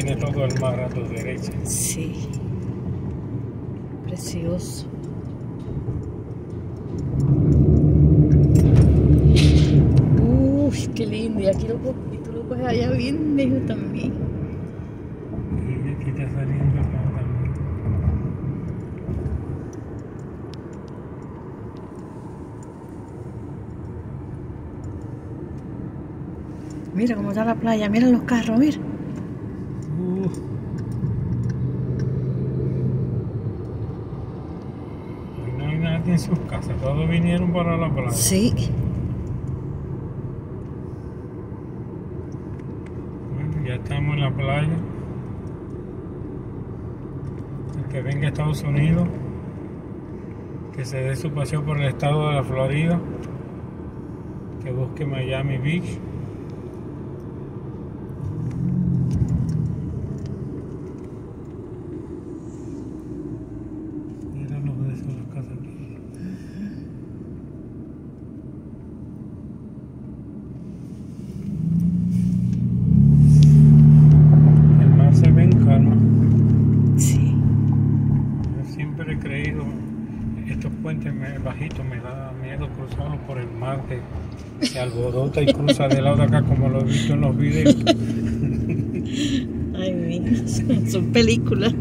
todo el mar a tu derecha. Sí. Precioso. Uy, qué lindo. Y aquí lo y tú lo coges allá bien lejos también. Y aquí está saliendo el mar también. Mira cómo está la playa. Mira los carros, mira. Nadie en sus casas, todos vinieron para la playa. Sí. Bueno, ya estamos en la playa. El que venga a Estados Unidos, que se dé su paseo por el estado de la Florida, que busque Miami Beach. Mira los de esas las casas aquí. El mar se ve en calma. Sí. Yo estos puentes bajitos me da miedo cruzarlos por el mar que se alborota y cruza de lado de acá como lo he visto en los videos. Ay, mira. Son películas.